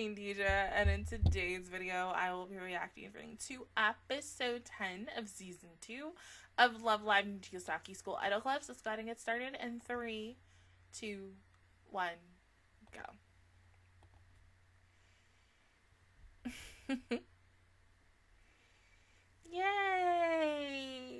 Queen and in today's video, I will be reacting to episode 10 of season 2 of Love Live Nijigasaki School Idol Club. So let's go ahead and get started in 3, 2, 1, go. Yay!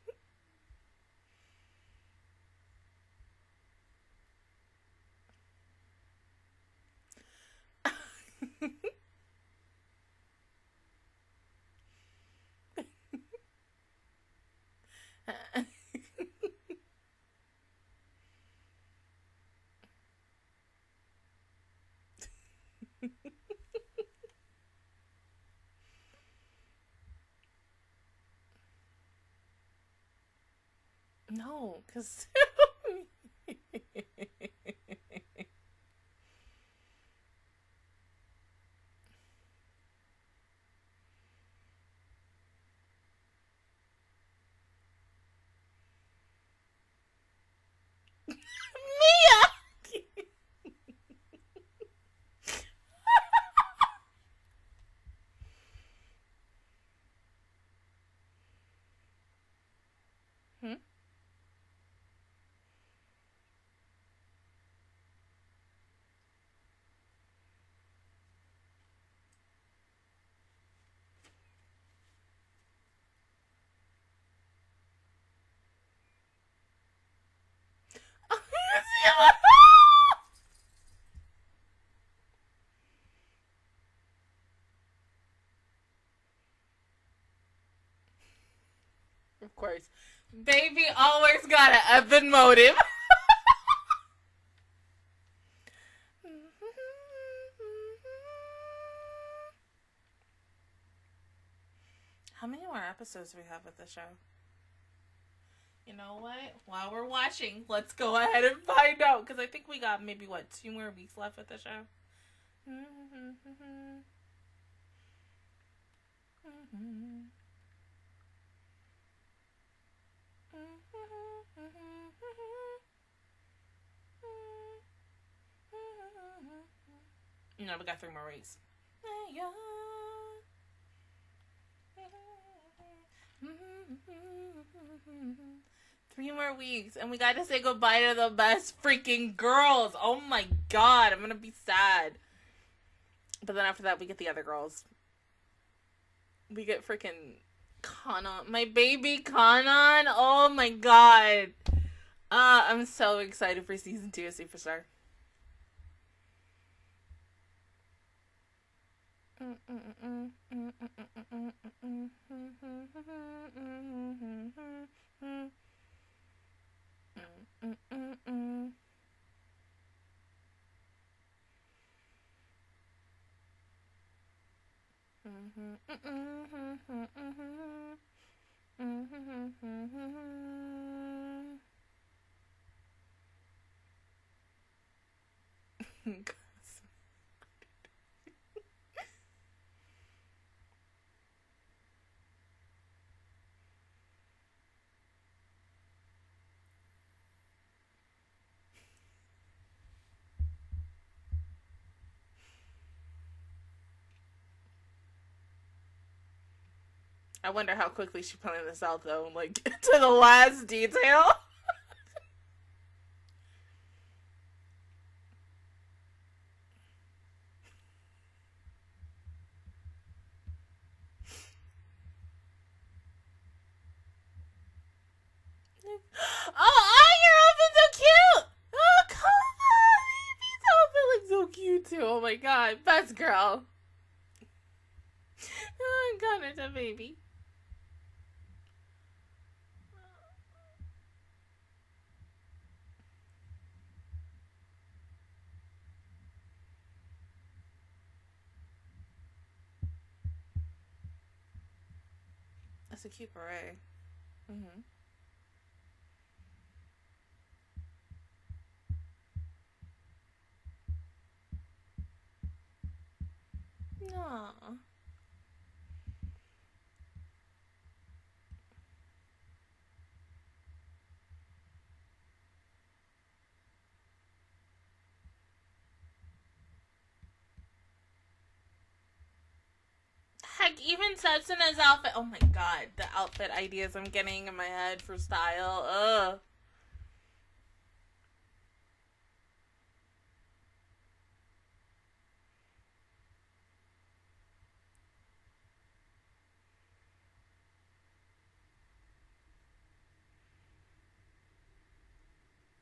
no, because. Of course. Baby always got an effing motive. How many more episodes do we have with the show? You know what? While we're watching, let's go ahead and find out. Because I think we got maybe, what, two more weeks left with the show? Mm-hmm, mm-hmm, mm-hmm. No, we got three more weeks. Three more weeks, and we got to say goodbye to the best freaking girls. Oh my god, I'm gonna be sad. But then after that, we get the other girls. We get freaking Kanon, my baby Kanon. Oh my god. Uh, I'm so excited for season two of Superstar. Mm-hmm. I wonder how quickly she planned this out, though, like to the last detail. oh, your outfit's so cute! Oh, come on! Baby's outfit looks so cute, too. Oh my god, best girl. Oh, God, it's a baby. That's a cute beret. Mm-hmm. Aww. Even Setsuna's outfit. Oh my god, the outfit ideas I'm getting in my head for style. Ugh.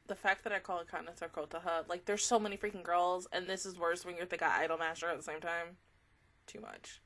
the fact that I call it Katniss or Kotaha, like there's so many freaking girls, and this is worse when you're the guy Idolmaster at the same time. Too much.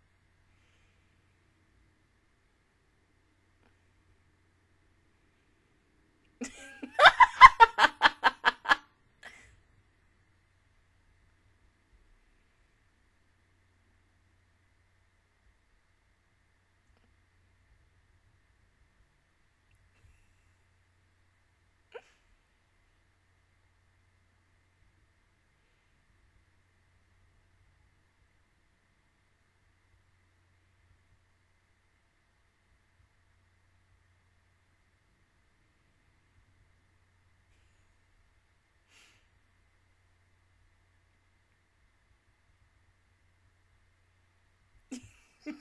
and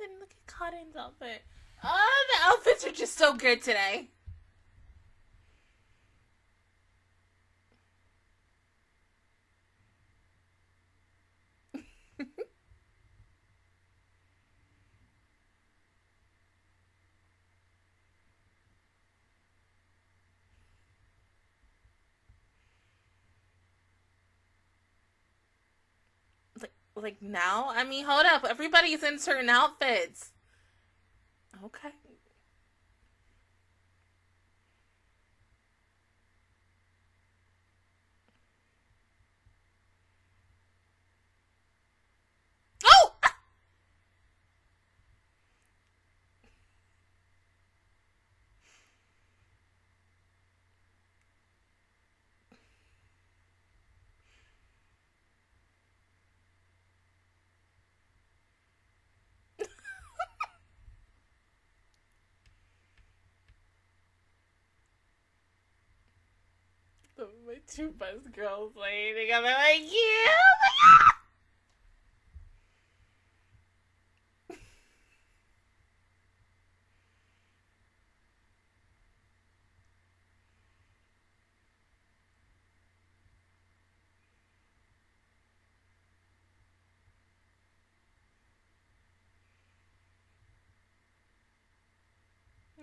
then look at Cotton's outfit. Oh, the outfits are just so good today. Like now? I mean, hold up. Everybody's in certain outfits. Okay. Oh! the, my two best girls laying together like yeah, oh.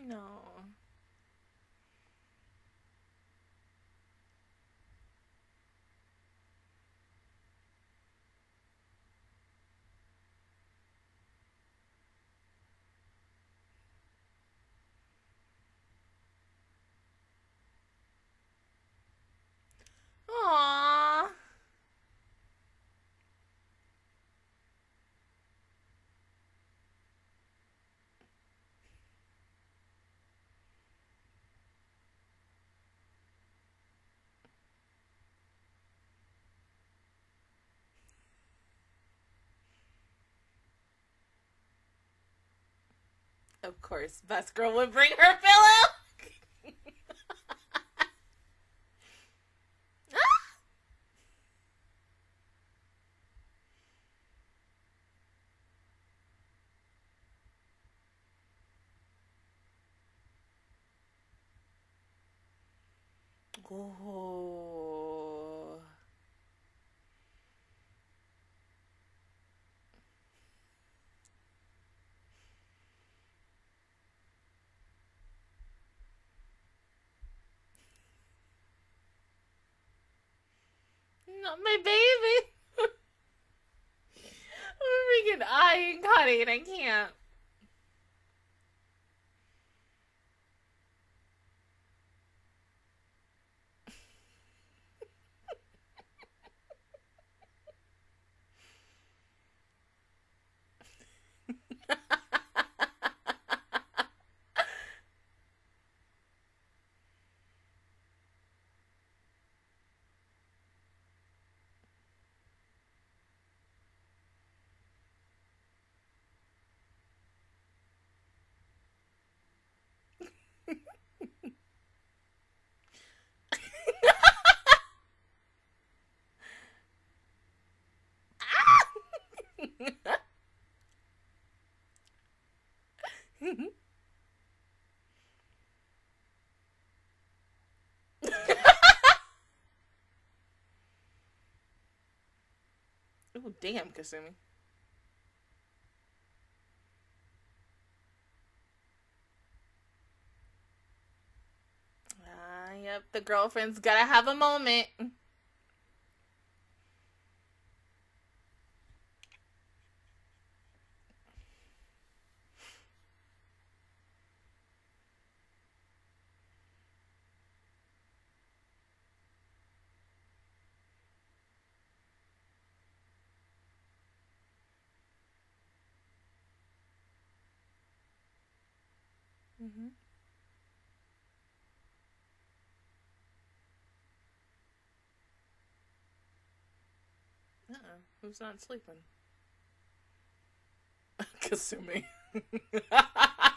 No. Aww. Of course, best girl would bring her pillow. oh. Not my baby. I'm freaking eyeing Connie and I can't. Ooh, damn, Kasumi. Ah, yep, the girlfriend's gotta have a moment. Mm-hmm. Uh-uh. Who's not sleeping? Kasumi.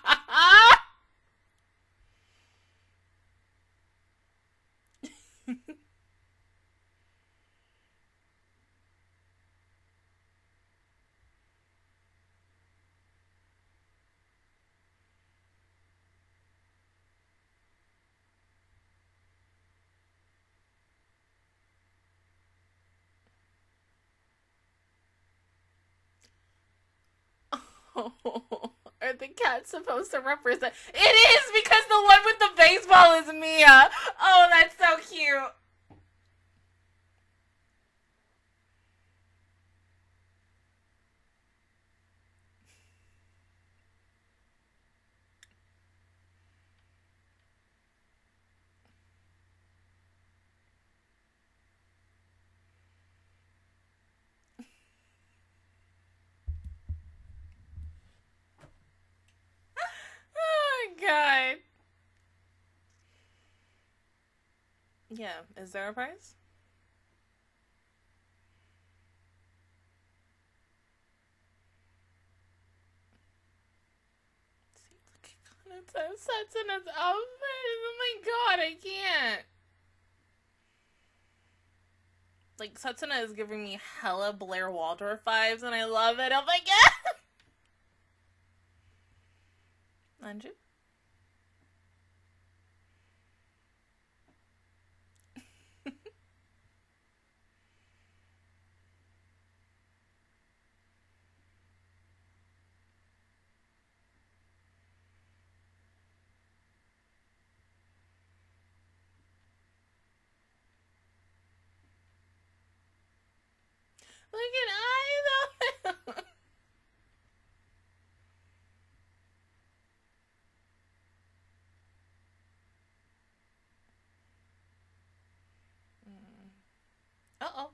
Are the cats supposed to represent? It is because the one with the baseball is Mia. Oh, that's so cute. Oh god. Yeah, is there a prize? Look at Kanata Setsuna's outfit. Oh my god, I can't. Like Setsuna is giving me hella Blair Waldorf vibes, and I love it. Oh my god. Anju. Look at Ai though. uh oh.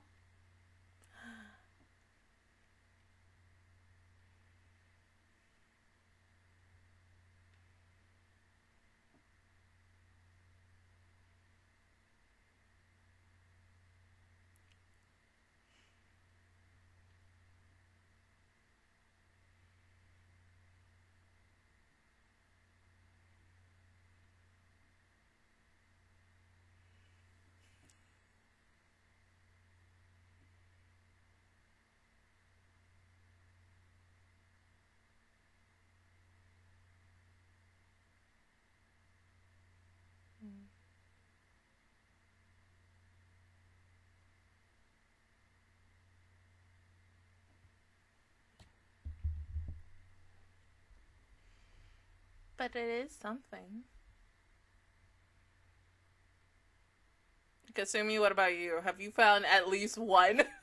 But it is something. Kasumi, what about you? Have you found at least one?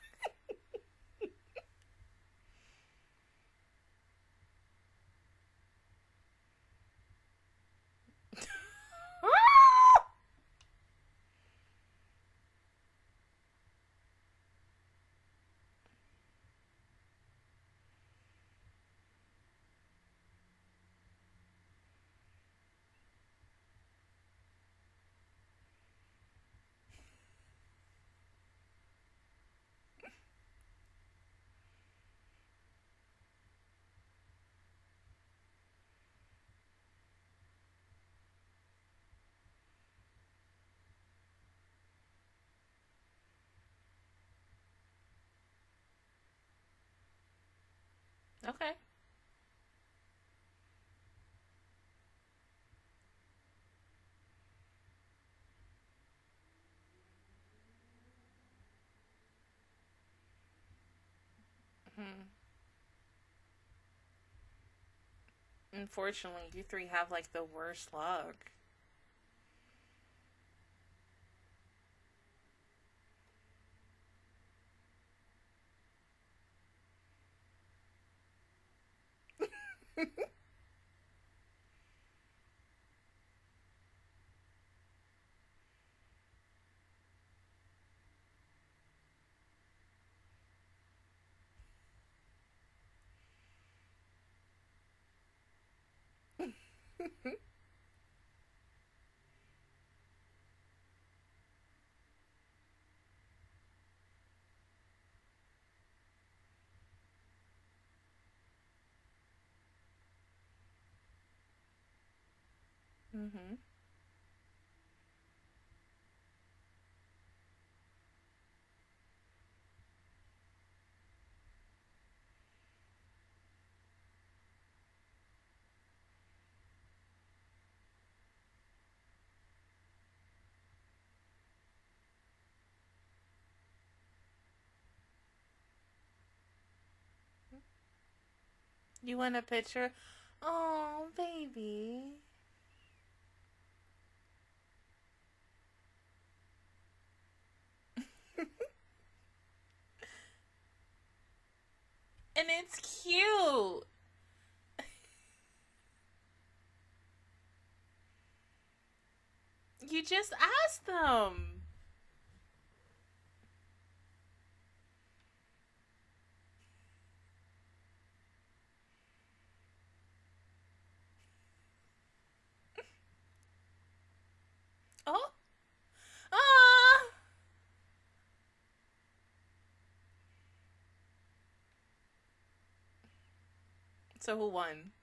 okay. Mm-hmm. Unfortunately, you three have like the worst luck. Mm-hmm. You want a picture? Oh, baby. and it's cute. You just asked them. Oh. Ah. So who won?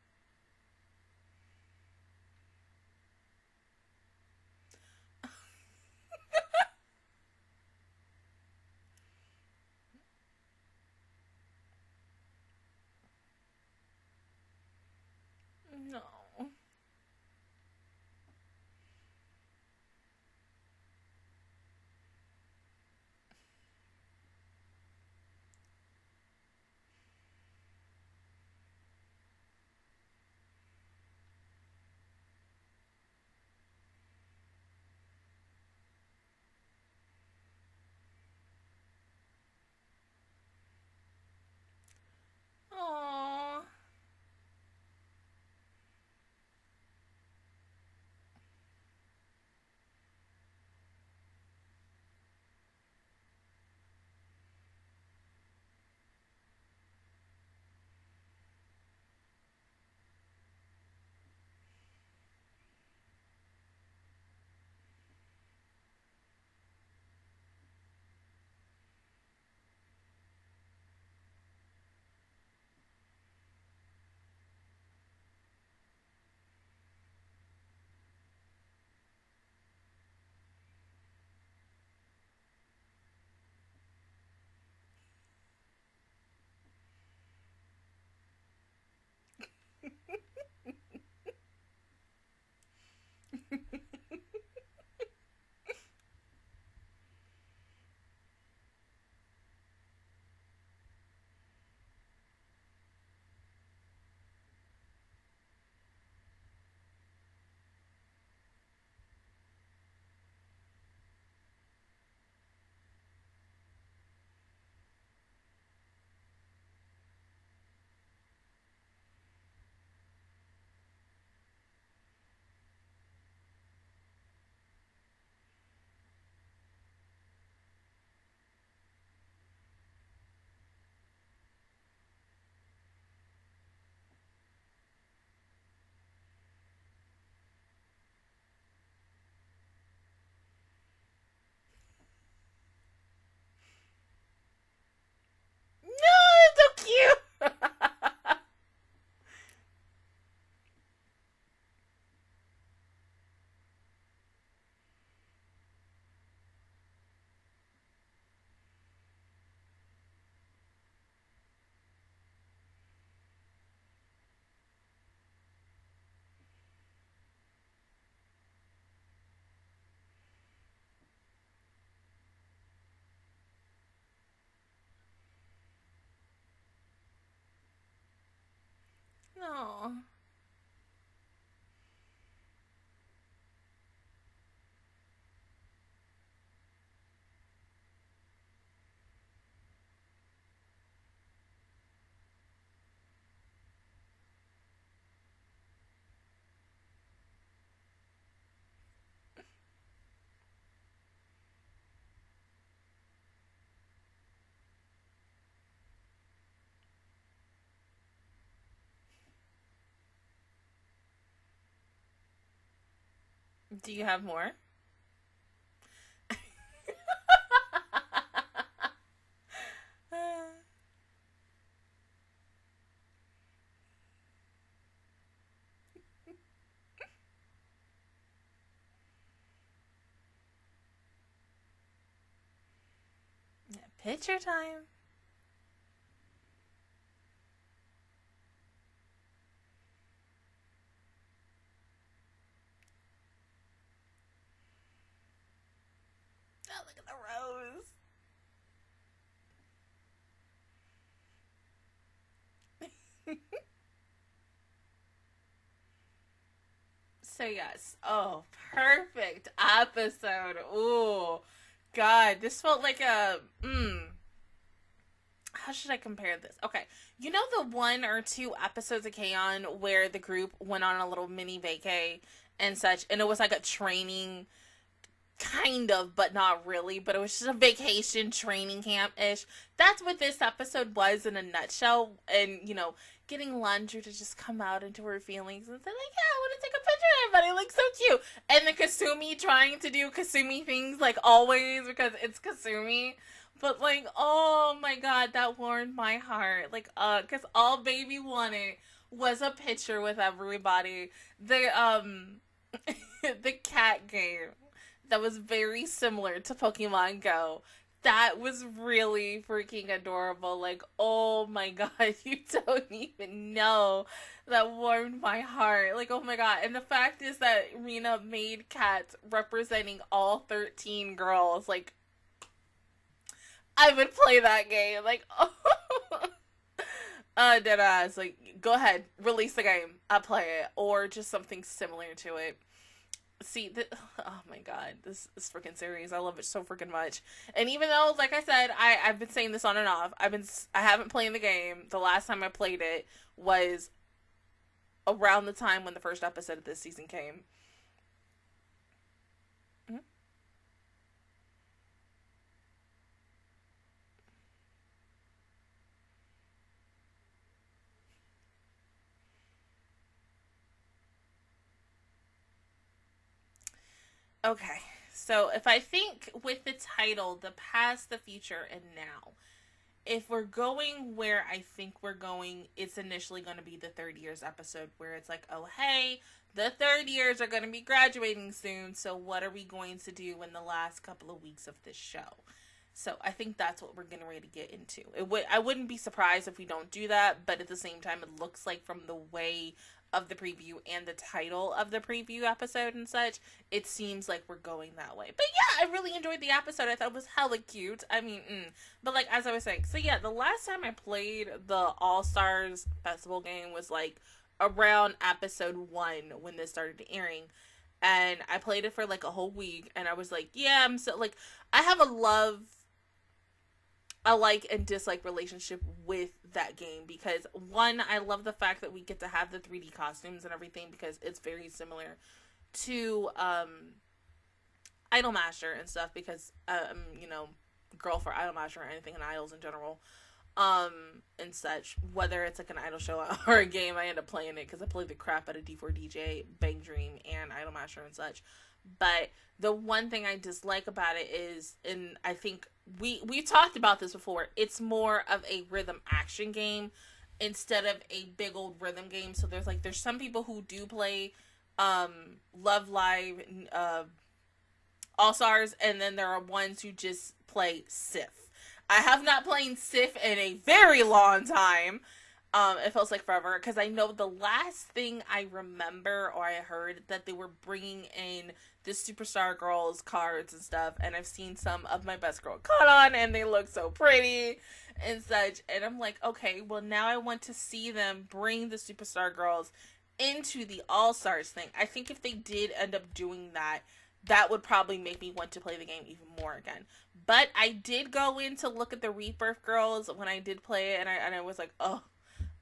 No. Do you have more? Picture time. Look at the rose. so yes. Oh, perfect episode. Ooh. God, this felt like a mm, how should I compare this? Okay. You know the one or two episodes of K-On! where the group went on a little mini vacay and such, and it was like a training kind of, but not really, but it was just a vacation training camp ish. That's what this episode was in a nutshell. And, you know, getting Lanzhu to just come out into her feelings and say, like, yeah, I want to take a picture of everybody. Looks so cute. And the Kasumi trying to do Kasumi things like always because it's Kasumi. But like, oh my god, that warmed my heart. Like, uh, cause all baby wanted was a picture with everybody. The um the cat game that was very similar to Pokemon Go. That was really freaking adorable. Like, oh my god, you don't even know. That warmed my heart. Like, oh my god. And the fact is that Rina made cats representing all 13 girls. Like, I would play that game. Like, oh. uh, dead ass. Like, go ahead, release the game. I play it. Or just something similar to it see the, oh my god this this freaking series i love it so freaking much. And even though like i said i i've been saying this on and off i've been i haven't played the game. The last time i played it was around the time when the first episode of this season came Okay, so if I think with the title, The Past, the Future, and Now, if we're going where I think we're going, it's initially going to be the third years episode where it's like, oh, hey, the third years are going to be graduating soon. So, what are we going to do in the last couple of weeks of this show? So, I think that's what we're getting ready to get into. It would I wouldn't be surprised if we don't do that, but at the same time, it looks like from the way of the preview and the title of the preview episode and such, it seems like we're going that way. But yeah, I really enjoyed the episode. I thought it was hella cute. I mean, mm. but like as I was saying, so yeah, the last time I played the All Stars Festival game was like around episode one when this started airing. And I played it for like a whole week, and I was like, yeah, I'm so like, I have a love a like and dislike relationship with that game because one, I love the fact that we get to have the 3D costumes and everything because it's very similar to um Idolmaster and stuff because um you know girl for Idolmaster or anything in idols in general um and such. Whether it's like an idol show or a game I end up playing it because I play the crap out of D4DJ Bang Dream and Idolmaster and such but the one thing I dislike about it is, and I think we we talked about this before. It's more of a rhythm action game instead of a big old rhythm game. So there's like there's some people who do play um Love Live uh All Stars and then there are ones who just play Sif. I have not played Sif in a very long time. Um, it feels like forever because I know the last thing I remember or I heard that they were bringing in the superstar girls cards and stuff, and I've seen some of my best girl caught on, and they look so pretty and such. And I'm like, okay, well now I want to see them bring the superstar girls into the All Stars thing. I think if they did end up doing that, that would probably make me want to play the game even more again. But I did go in to look at the R3BIRTH girls when I did play it, and I and I was like, oh,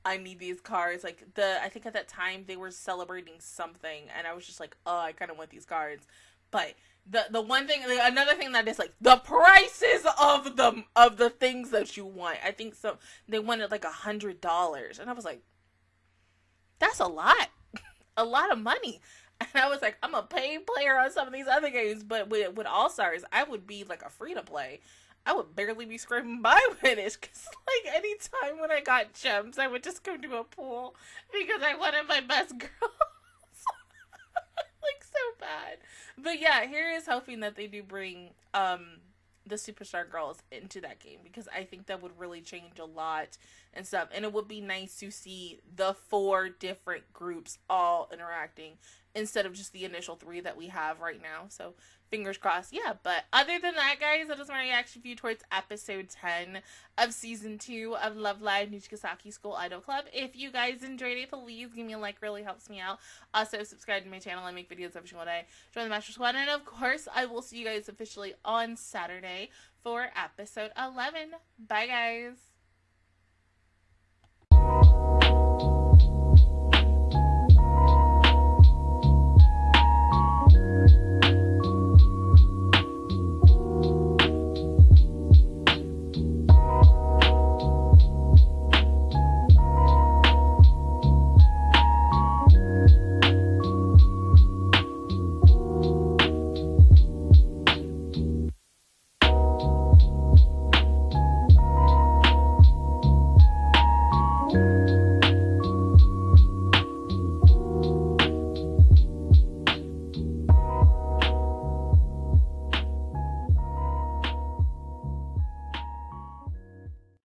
I need these cards. Like the I think at that time they were celebrating something, and I was just like, oh, I kind of want these cards. But the the one thing, another thing that is like the prices of the of the things that you want. I think so. They wanted like a hundred dollars, and I was like, that's a lot, a lot of money. And I was like, I'm a paid player on some of these other games, but with with All Stars, I would be like a free to play. I would barely be scraping by with it. Cause like anytime when I got gems, I would just go to a pool because I wanted my best girls. like so bad. But yeah, here is hoping that they do bring um the superstar girls into that game because I think that would really change a lot and stuff. And it would be nice to see the four different groups all interacting instead of just the initial three that we have right now. So fingers crossed. Yeah, but other than that, guys, that is my reaction view towards episode 10 of season 2 of Love Live Nijigasaki School Idol Club. If you guys enjoyed it, please give me a like, really helps me out. Also, subscribe to my channel. I make videos every single day. Join the Master Squad. And of course, I will see you guys officially on Saturday for episode 11. Bye, guys.